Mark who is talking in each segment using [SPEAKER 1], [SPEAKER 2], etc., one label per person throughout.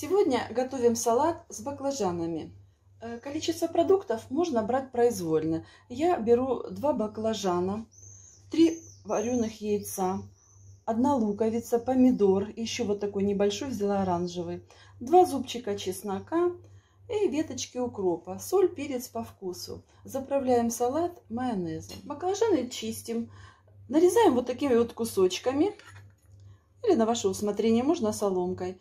[SPEAKER 1] Сегодня готовим салат с баклажанами. Э, количество продуктов можно брать произвольно. Я беру два баклажана, три вареных яйца, одна луковица, помидор, еще вот такой небольшой взяла оранжевый, два зубчика чеснока и веточки укропа, соль, перец по вкусу. Заправляем салат майонезом. Баклажаны чистим, нарезаем вот такими вот кусочками или на ваше усмотрение, можно соломкой.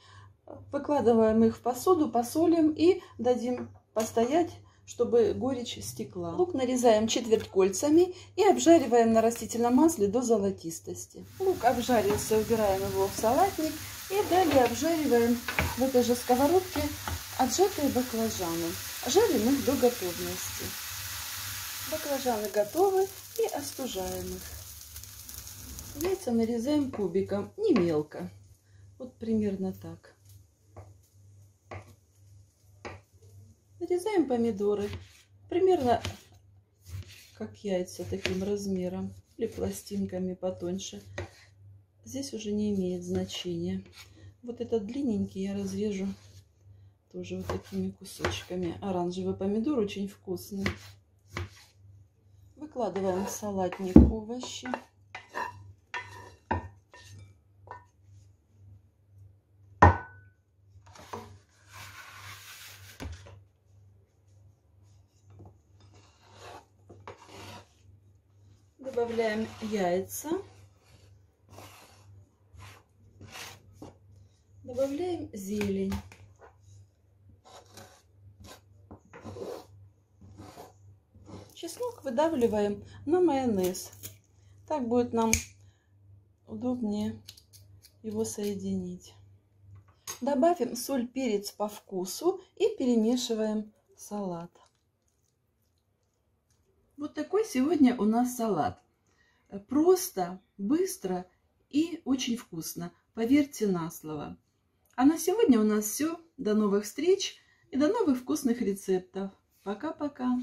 [SPEAKER 1] Выкладываем их в посуду, посолим и дадим постоять, чтобы горечь стекла. Лук нарезаем четверть кольцами и обжариваем на растительном масле до золотистости. Лук обжарился, убираем его в салатник и далее обжариваем в этой же сковородке отжатые баклажаны. Жарим их до готовности. Баклажаны готовы и остужаем их. Яйца нарезаем кубиком, не мелко. Вот примерно так. Нарезаем помидоры примерно как яйца таким размером или пластинками потоньше. Здесь уже не имеет значения. Вот этот длинненький я разрежу тоже вот такими кусочками. Оранжевый помидор очень вкусный. Выкладываем в салатник овощи. Добавляем яйца. Добавляем зелень. Чеснок выдавливаем на майонез. Так будет нам удобнее его соединить. Добавим соль, перец по вкусу и перемешиваем салат. Вот такой сегодня у нас салат. Просто, быстро и очень вкусно. Поверьте на слово. А на сегодня у нас все. До новых встреч и до новых вкусных рецептов. Пока-пока.